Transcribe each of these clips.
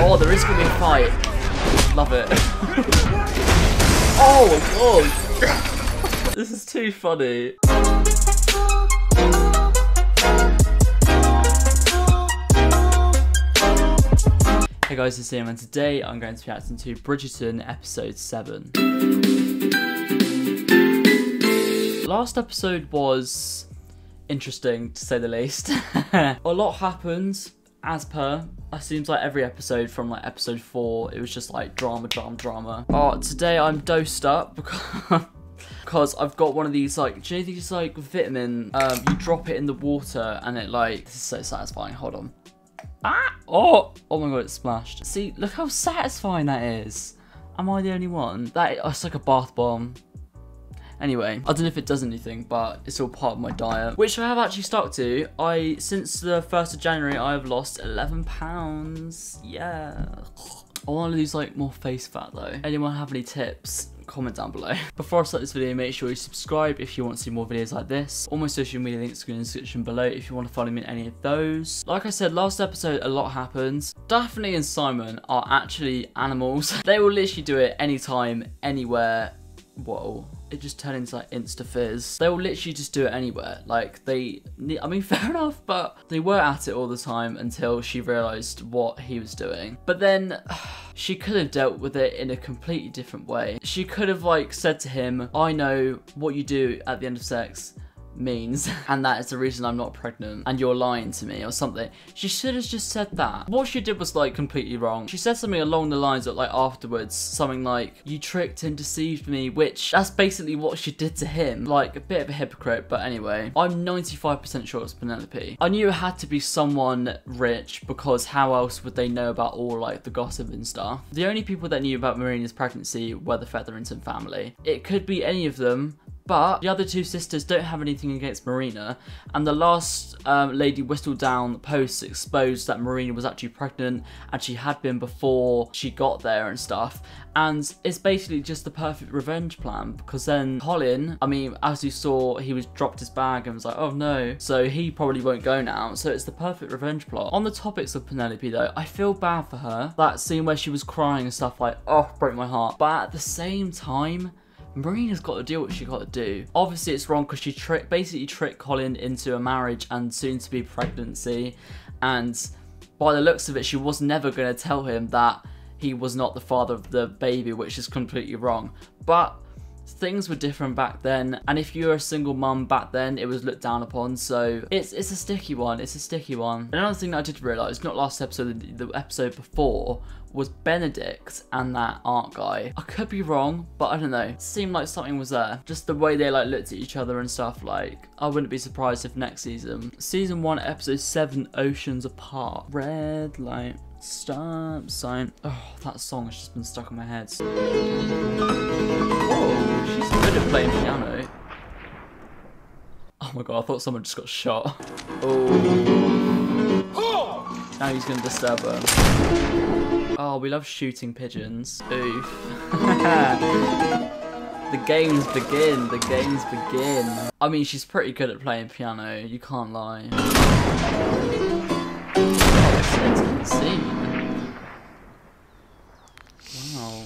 Oh, there is gonna be a fight. Love it. oh god. this is too funny. Hey guys, it's Liam and today I'm going to be reacting to Bridgerton episode 7. Last episode was interesting to say the least. a lot happened as per. It seems like every episode from like episode 4 it was just like drama, drama, drama. Oh, today I'm dosed up because because I've got one of these like, do you know these like vitamin, um, you drop it in the water and it like, this is so satisfying, hold on. Ah! Oh! Oh my god, it splashed. See, look how satisfying that is. Am I the only one? That It's like a bath bomb. Anyway, I don't know if it does anything, but it's all part of my diet, which I have actually stuck to. I, since the 1st of January, I have lost 11 pounds. Yeah. I want to lose like more face fat though. Anyone have any tips? comment down below. Before I start this video, make sure you subscribe if you want to see more videos like this. All my social media links are in the description below if you want to follow me in any of those. Like I said, last episode, a lot happened. Daphne and Simon are actually animals. they will literally do it anytime, anywhere. Whoa it just turned into like insta fizz. They will literally just do it anywhere. Like they, I mean, fair enough, but they were at it all the time until she realized what he was doing. But then she could have dealt with it in a completely different way. She could have like said to him, I know what you do at the end of sex means and that is the reason I'm not pregnant and you're lying to me or something. She should have just said that. What she did was like completely wrong. She said something along the lines of like afterwards, something like, you tricked and deceived me, which that's basically what she did to him. Like a bit of a hypocrite, but anyway, I'm 95% sure it's Penelope. I knew it had to be someone rich because how else would they know about all like the gossip and stuff? The only people that knew about Marina's pregnancy were the Featherington family. It could be any of them, but the other two sisters don't have anything against Marina, and the last um, Lady Whistledown post exposed that Marina was actually pregnant, and she had been before she got there and stuff. And it's basically just the perfect revenge plan because then Colin, I mean, as you saw, he was dropped his bag and was like, oh no. So he probably won't go now. So it's the perfect revenge plot. On the topics of Penelope though, I feel bad for her. That scene where she was crying and stuff like, oh, broke my heart. But at the same time, Marina's got to do what she got to do. Obviously, it's wrong because she tricked, basically tricked Colin into a marriage and soon to be pregnancy. And by the looks of it, she was never going to tell him that he was not the father of the baby, which is completely wrong. But things were different back then and if you were a single mum back then it was looked down upon so it's it's a sticky one it's a sticky one. Another thing that i did realize not last episode the episode before was benedict and that art guy. I could be wrong but i don't know. It seemed like something was there. Just the way they like looked at each other and stuff like i wouldn't be surprised if next season season one episode seven oceans apart. Red light stop sign oh that song has just been stuck in my head oh, she's good at playing piano. Oh my god, I thought someone just got shot. Oh. Now he's gonna disturb her. Oh, we love shooting pigeons. Oof. the games begin, the games begin. I mean, she's pretty good at playing piano, you can't lie. It's insane. Wow.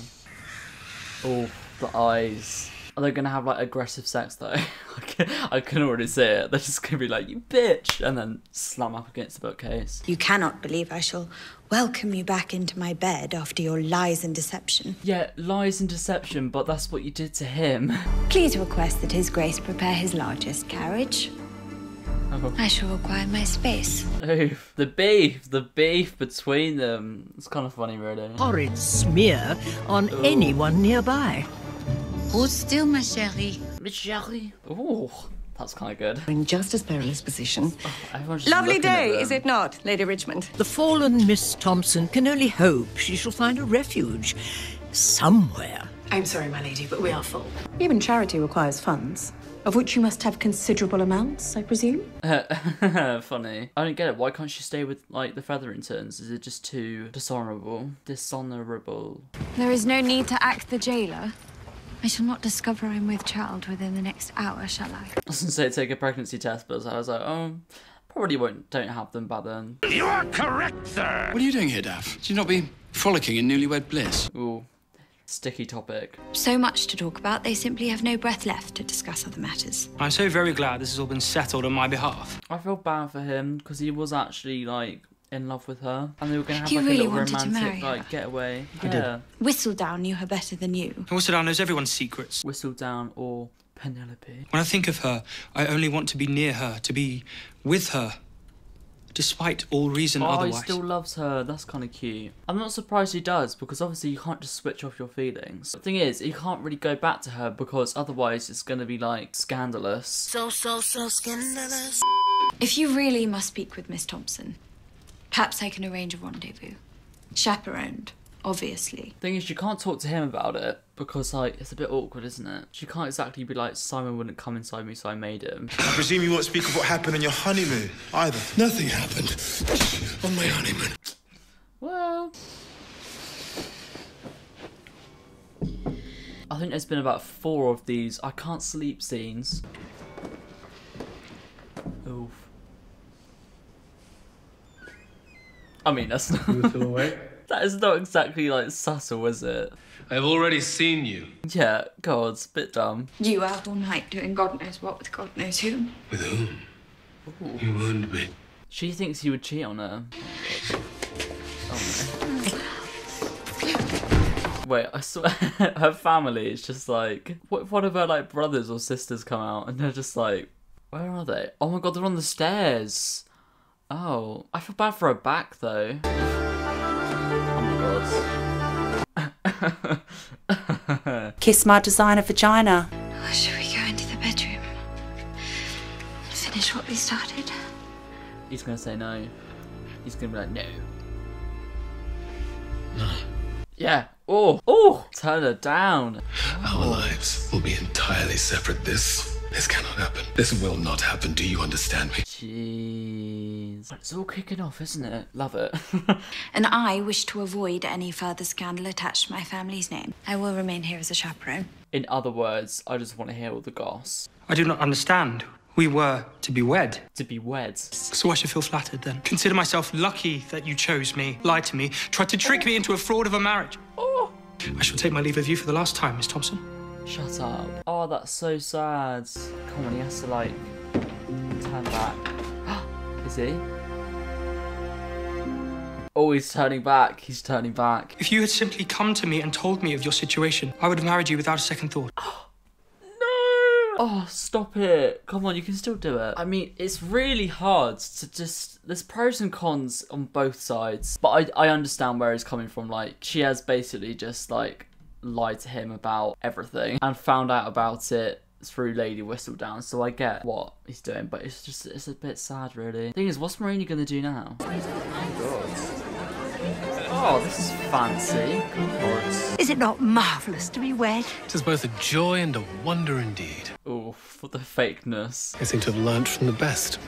Oh, the eyes. Are they gonna have like aggressive sex though? I, can, I can already see it. They're just gonna be like, you bitch, and then slam up against the bookcase. You cannot believe I shall welcome you back into my bed after your lies and deception. Yeah, lies and deception, but that's what you did to him. Please request that His Grace prepare his largest carriage. Oh. I shall require my space. Oof, the beef, the beef between them. It's kind of funny, really. Horrid smear on Ooh. anyone nearby. Hold still, ma chérie. Ma chérie. Ooh. That's kind of good. In just as perilous position. Oh, Lovely day, is it not, Lady Richmond? The fallen Miss Thompson can only hope she shall find a refuge somewhere. I'm sorry, my lady, but we are full. Even charity requires funds. Of which you must have considerable amounts, I presume? Funny. I don't get it. Why can't she stay with, like, the Featheringtons? Is it just too dishonourable? Dishonourable. There is no need to act the jailer. I shall not discover I'm with child within the next hour, shall I? I was gonna say take a pregnancy test, but I was like, oh, probably won't. Don't have them by then. You are correct, sir. What are you doing here, Daff? Should you not be frolicking in newlywed bliss. Ooh, sticky topic. So much to talk about, they simply have no breath left to discuss other matters. I'm so very glad this has all been settled on my behalf. I feel bad for him because he was actually like in love with her, and they were gonna have You like really a little wanted to marry romantic her. like getaway. I did. yeah, Whistledown knew her better than you. And Whistledown knows everyone's secrets. Whistledown or Penelope. When I think of her, I only want to be near her, to be with her, despite all reason Oh, otherwise. he still loves her. That's kind of cute. I'm not surprised he does because obviously you can't just switch off your feelings. The thing is, he can't really go back to her because otherwise it's gonna be like scandalous. So, so, so scandalous. If you really must speak with Miss Thompson, perhaps I can arrange a rendezvous. Chaperoned, obviously. Thing is, you can't talk to him about it because like it's a bit awkward, isn't it? You can't exactly be like Simon wouldn't come inside me, so I made him. I presume you won't speak of what happened on your honeymoon either. Nothing happened on my honeymoon. Well, I think there's been about four of these I can't sleep scenes. Oof. I mean, that's not. That is not exactly like subtle, is it? I've already seen you. Yeah, God, it's a bit dumb. You out all night doing God knows what with God knows who. With whom? You wound me. She thinks you would cheat on her. Oh no. Wait, I swear, her family is just like, what if one of her like brothers or sisters come out and they're just like, where are they? Oh my god, they're on the stairs. Oh, I feel bad for her back though. Kiss my designer vagina. Oh, should we go into the bedroom? Finish what we started? He's gonna say no. He's gonna be like, no. No. Yeah. Oh, oh, turn her down. Our oh. lives will be entirely separate. This, this cannot happen. This will not happen. Do you understand me? Jeez. It's all kicking off, isn't it? Love it. And I wish to avoid any further scandal attached to my family's name. I will remain here as a chaperone. In other words, I just want to hear all the goss. I do not understand. We were to be wed. To be wed. So I should feel flattered then. Consider myself lucky that you chose me, lied to me, tried to trick me into a fraud of a marriage. Oh. I shall take my leave of you for the last time, Miss Thompson. Shut up. Oh, that's so sad. Come on, he has to like turn back. Is he? Oh, he's turning back. He's turning back. If you had simply come to me and told me of your situation, I would have married you without a second thought. No! Oh, stop it. Come on, you can still do it. I mean, it's really hard to just. There's pros and cons on both sides. But I, I understand where he's coming from. Like, she has basically just, like, lied to him about everything and found out about it through Lady Whistledown. So I get what he's doing, but it's just, it's a bit sad, really. Thing is, what's Marina gonna do now? Oh, this is fancy. Is it not marvellous to be wed? It is both a joy and a wonder indeed. Oh, for the fakeness. I seem to have learnt from the best.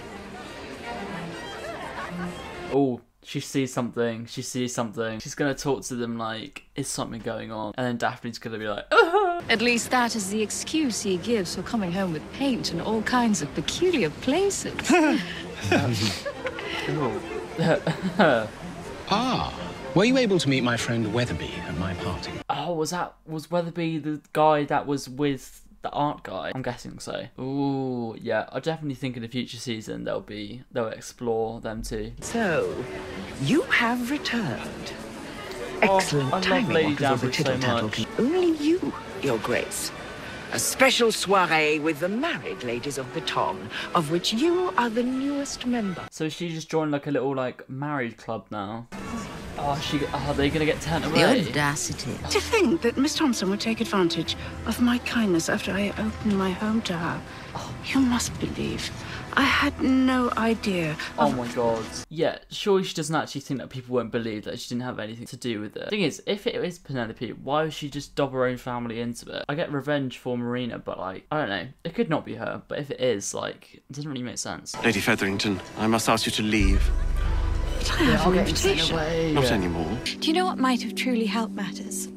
Oh, she sees something. She sees something. She's gonna talk to them like, is something going on? And then Daphne's gonna be like, At least that is the excuse he gives for coming home with paint and all kinds of peculiar places. Ah, were you able to meet my friend Weatherby at my party? oh, was that was Weatherby the guy that was with the art guy? I'm guessing so. Ooh, yeah. I definitely think in the future season they'll be they'll explore them too. So, you have returned. Oh, Excellent I love timing, Lady what with all the Danvers so much. Only you, Your Grace. A special soiree with the married ladies of Baton, of which you are the newest member. So she just joined like a little like married club now. Oh, she are they gonna get turned away. The audacity. To think that Miss Thompson would take advantage of my kindness after I opened my home to her. Oh. You must believe. I had no idea. Oh my god. Yeah, surely she doesn't actually think that people won't believe that she didn't have anything to do with it. Thing is, if it is Penelope, why would she just dob her own family into it? I get revenge for Marina, but like, I don't know. It could not be her, but if it is, like, it doesn't really make sense. Lady Featherington, I must ask you to leave. But I have an invitation. Not anymore. Do you know what might have truly helped matters?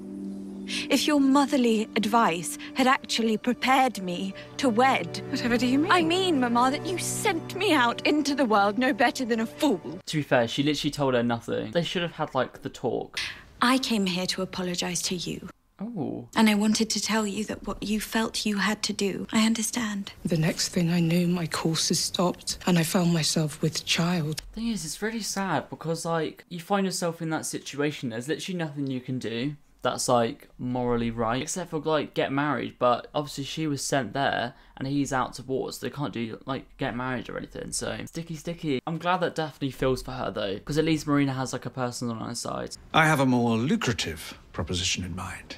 If your motherly advice had actually prepared me to wed. Whatever do you mean? I mean, Mama, that you sent me out into the world no better than a fool. To be fair, she literally told her nothing. They should have had like the talk. I came here to apologize to you. Oh. And I wanted to tell you that what you felt you had to do, I understand. The next thing I knew, my courses stopped, and I found myself with child. The thing is, it's really sad because like you find yourself in that situation. There's literally nothing you can do that's like morally right, except for like get married. But obviously she was sent there, and he's out to war, so they can't do like get married or anything. So sticky, sticky. I'm glad that Daphne feels for her though, because at least Marina has like a person on her side. I have a more lucrative proposition in mind.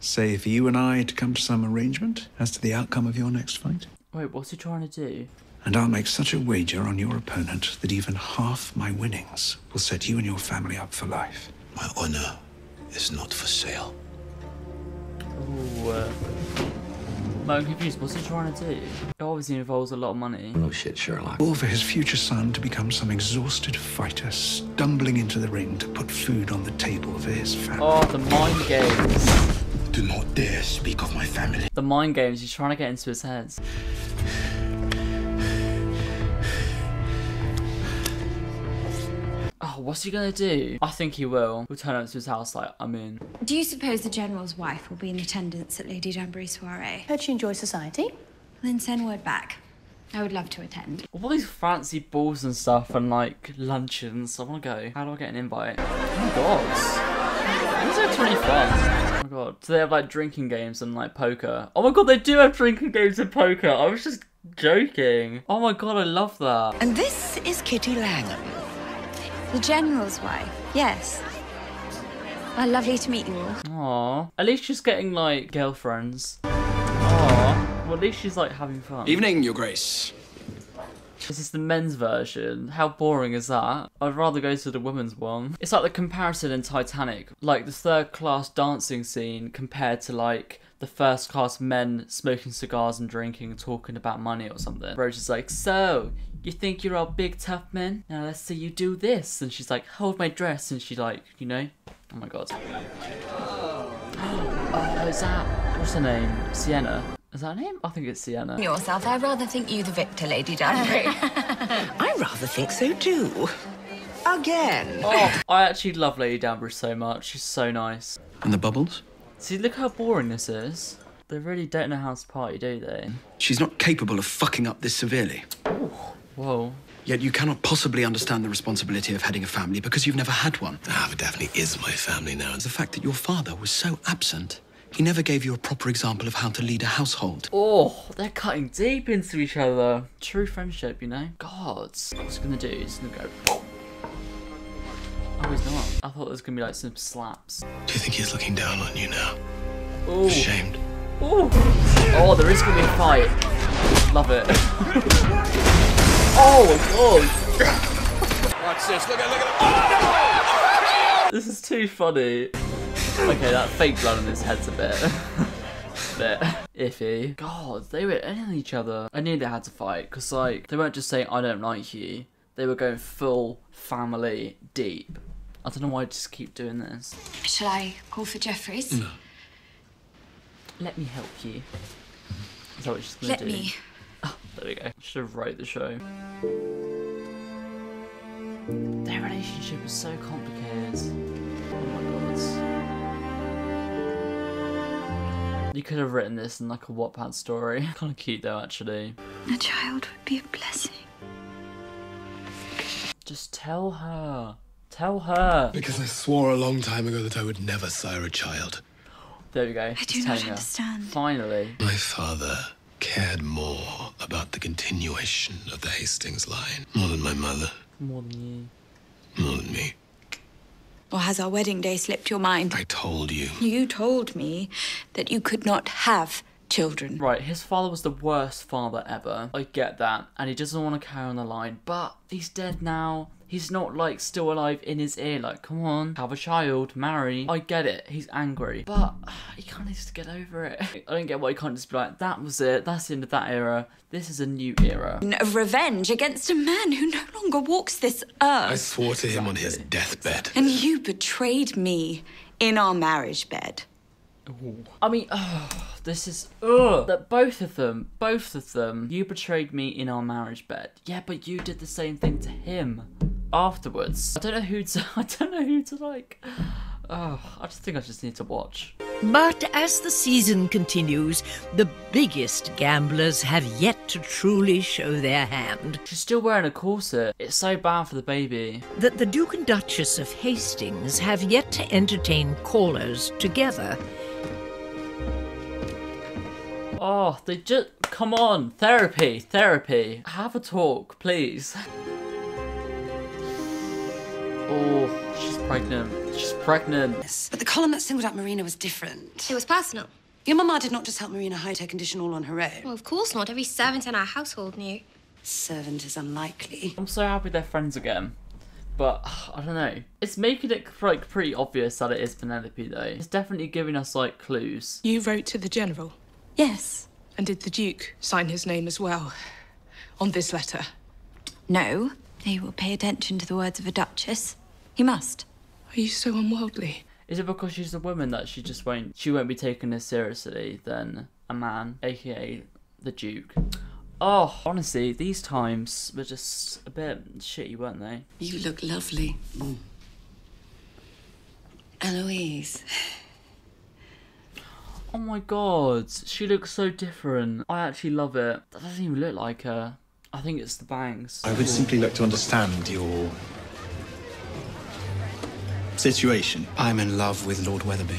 Say for you and I to come to some arrangement as to the outcome of your next fight. Wait, what's he trying to do? And I'll make such a wager on your opponent that even half my winnings will set you and your family up for life. My honor is not for sale. Ooh, uh, I'm confused. What's he trying to do? It obviously involves a lot of money. No shit, Sherlock. Or for his future son to become some exhausted fighter stumbling into the ring to put food on the table for his family. Oh, the mind games. Do not dare speak of my family. The mind games. He's trying to get into his head. What's he gonna do? I think he will. He'll turn up to his house like, I'm in. Do you suppose the General's wife will be in attendance at Lady Danbury's soiree? Heard she enjoys society. Then send word back. I would love to attend. All these fancy balls and stuff and like luncheons. I wanna go. How do I get an invite? Oh my god. These are really fun. Oh my god. So they have like drinking games and like poker. Oh my god, they do have drinking games and poker. I was just joking. Oh my god, I love that. And this is Kitty Langham. The General's wife, yes. Well, lovely to meet you all. Aww. At least she's getting like girlfriends. Aww. Well, at least she's like having fun. Evening, Your Grace. This is the men's version. How boring is that? I'd rather go to the women's one. It's like the comparison in Titanic, like the third class dancing scene compared to like the first class men smoking cigars and drinking and talking about money or something. Rose is like, so you think you're all big tough men? Now let's see you do this. And she's like, hold my dress. And she like, you know, oh my god. Oh, is that what's her name? Sienna. Is that her name? I think it's Sienna. Yourself, I rather think you the victor, Lady Danbury. I rather think so too. Again. Oh, I actually love Lady Danbury so much. She's so nice. And the bubbles? See, look how boring this is. They really don't know how to party, do they? She's not capable of fucking up this severely. Whoa. Yet you cannot possibly understand the responsibility of heading a family because you've never had one. Ah, but Daphne is my family now. The fact that your father was so absent, he never gave you a proper example of how to lead a household. Oh, they're cutting deep into each other. True friendship, you know? God. What's he gonna do? He's gonna go. Oh, he's not. I thought there was gonna be like some slaps. Do you think he's looking down on you now? Ooh. Ashamed. Ooh. Oh, there is gonna be a fight. Love it. oh my god. Watch this. Look at look at oh, This is too funny. Okay, that fake blood on his head's a bit, bit iffy. God, they were in each other. I knew they had to fight because like they weren't just saying I don't like you. They were going full family deep. I don't know why I just keep doing this. Shall I call for Jeffries? No. Let me help you. Is that what she's gonna Let do? me. There we go. Should have wrote the show. Their relationship is so complicated. Oh my god. You could have written this in like a Wattpad story. kind of cute though, actually. A child would be a blessing. Just tell her. Tell her. Because I swore a long time ago that I would never sire a child. There we go. I Just do not telling her. understand. Finally. My father cared more about the continuation of the Hastings line. More than my mother. More than you. More than me. Or has our wedding day slipped your mind? I told you. You told me that you could not have children. Right, his father was the worst father ever. I get that. And he doesn't want to carry on the line. But he's dead now. He's not like still alive in his ear. Like, come on, have a child, marry. I get it. He's angry. But he kind of needs to get over it. I don't get why he can't just be like, that was it. That's the end of that era. This is a new era. Of revenge against a man who no longer walks this earth. I swore to him on his deathbed. And you betrayed me in our marriage bed. I mean, oh, this is ugh. That both of them, both of them, you betrayed me in our marriage bed. Yeah, but you did the same thing to him afterwards. I don't know who to. I don't know who to like. Oh, I just think I just need to watch. But as the season continues, the biggest gamblers have yet to truly show their hand. She's still wearing a corset. It's so bad for the baby. That the Duke and Duchess of Hastings have yet to entertain callers together. Oh, they just. Come on! Therapy! Therapy! Have a talk, please. Oh, she's pregnant. She's pregnant. But the column that singled out Marina was different. It was personal. Your mama did not just help Marina hide her condition all on her own. Well, of course not. Every servant in our household knew. Servant is unlikely. I'm so happy they're friends again. But, I don't know. It's making it, like, pretty obvious that it is Penelope, though. It's definitely giving us, like, clues. You wrote to the General? Yes. And did the Duke sign his name as well? On this letter? No. He will pay attention to the words of a duchess. He must. Are you so unworldly? Is it because she's a woman that she just won't she won't be taken as seriously than a man, aka the Duke? Oh, honestly, these times were just a bit shitty, weren't they? You look lovely. Mm. Eloise. Oh my god, she looks so different. I actually love it. That doesn't even look like her. I think it's the bangs. I would simply like to understand your situation. I'm in love with Lord Weatherby.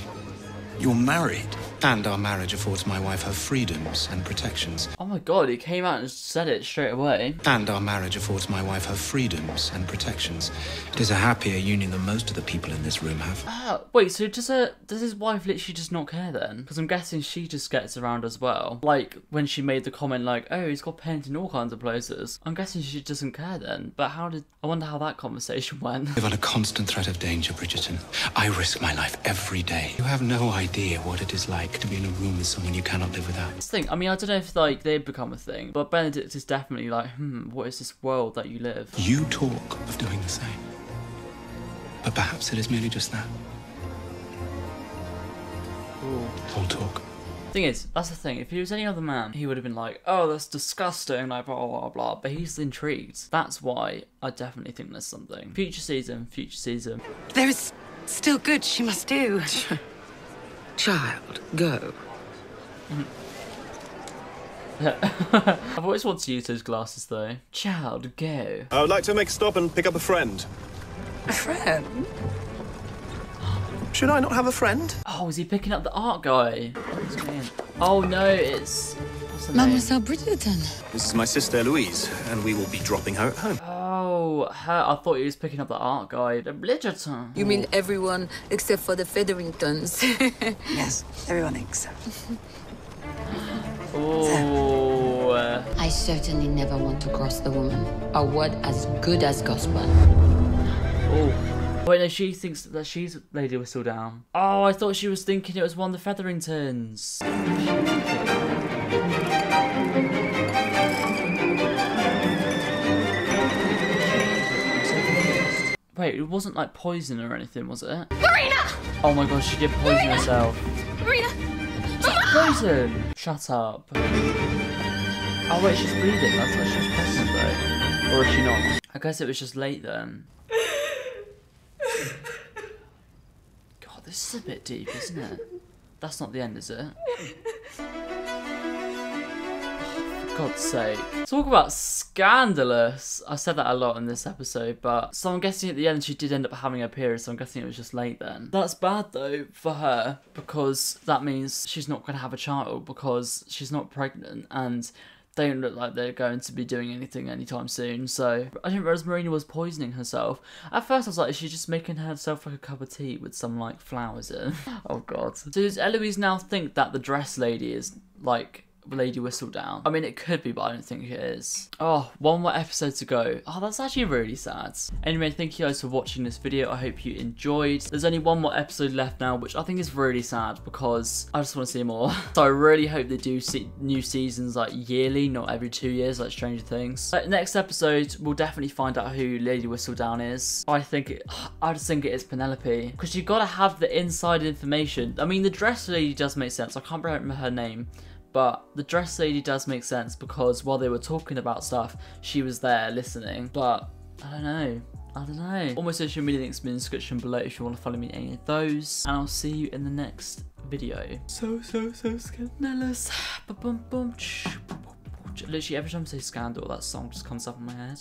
You're married. And our marriage affords my wife her freedoms and protections. Oh my god, he came out and said it straight away. And our marriage affords my wife her freedoms and protections. It is a happier union than most of the people in this room have. Ah, wait, so does her, does his wife literally just not care then? Because I'm guessing she just gets around as well. Like, when she made the comment like, oh, he's got paint in all kinds of places. I'm guessing she doesn't care then. But how did, I wonder how that conversation went. live on a constant threat of danger, Bridgerton. I risk my life every day. You have no idea what it is like to be in a room with someone you cannot live without. This thing, I mean, I don't know if like they've become a thing, but Benedict is definitely like, hmm, what is this world that you live? You talk of doing the same. But perhaps it is merely just that. Ooh. All talk. Thing is, that's the thing. If he was any other man, he would have been like, "Oh, that's disgusting," like blah blah blah. But he's intrigued. That's why I definitely think there's something. Future season, future season. There is still good she must do. Child, go. I've always wanted to use those glasses though. Child, go. I would like to make a stop and pick up a friend. A friend? Should I not have a friend? Oh, is he picking up the art guy? What's going on? Oh no, it's what's her name? Mademoiselle Bridgerton. This is my sister Eloise, and we will be dropping her at home. Her. I thought he was picking up the art guy. The Bridgerton. You mean everyone except for the Featheringtons? yes, everyone except. Oh. I certainly never want to cross the woman. A word as good as gospel. Oh. Wait, no, she thinks that she's Lady Whistledown. Oh, I thought she was thinking it was one of the Featheringtons. Wait, it wasn't like poison or anything, was it? Marina! Oh my god, she did poison Marina! herself. Marina! Ah! Poison! Shut up. Oh wait, she's bleeding. That's why she's pregnant though. Or is she not? I guess it was just late then. God, this is a bit deep, isn't it? That's not the end, is it? God's sake. Talk about scandalous. I said that a lot in this episode, but so I'm guessing at the end she did end up having a period, so I'm guessing it was just late then. That's bad though for her because that means she's not going to have a child because she's not pregnant and they don't look like they're going to be doing anything anytime soon. So I didn't realize Marina was poisoning herself. At first I was like, is she just making herself like a cup of tea with some like flowers in? oh god. So does Eloise now think that the dress lady is like Lady Whistledown. I mean, it could be, but I don't think it is. Oh, one more episode to go. Oh, that's actually really sad. Anyway, thank you guys for watching this video. I hope you enjoyed. There's only one more episode left now, which I think is really sad because I just want to see more. so I really hope they do see new seasons like yearly, not every two years, like Stranger Things. But next episode, we'll definitely find out who Lady Whistledown is. I think it, I just think it is Penelope because you've got to have the inside information. I mean, the dress lady does make sense. I can't remember her name. But the dress lady does make sense because while they were talking about stuff, she was there listening. But I don't know. I don't know. All my social media links in the description below if you want to follow me in any of those. And I'll see you in the next video. So, so, so scandalous. Literally every time I say scandal, that song just comes up in my head.